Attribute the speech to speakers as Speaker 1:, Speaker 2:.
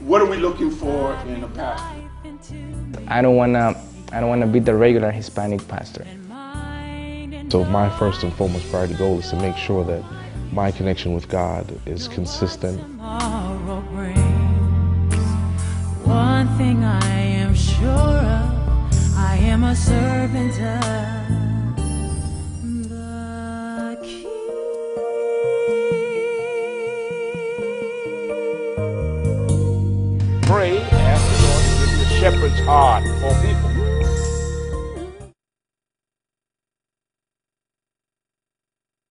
Speaker 1: What are we looking for in a pastor?
Speaker 2: I don't wanna, I don't wanna be the regular Hispanic pastor.
Speaker 3: So my first and foremost priority goal is to make sure that my connection with God is consistent.
Speaker 4: One thing I am sure of, I am a servant of.
Speaker 1: Pray, ask the Lord to give you a shepherd's heart for people.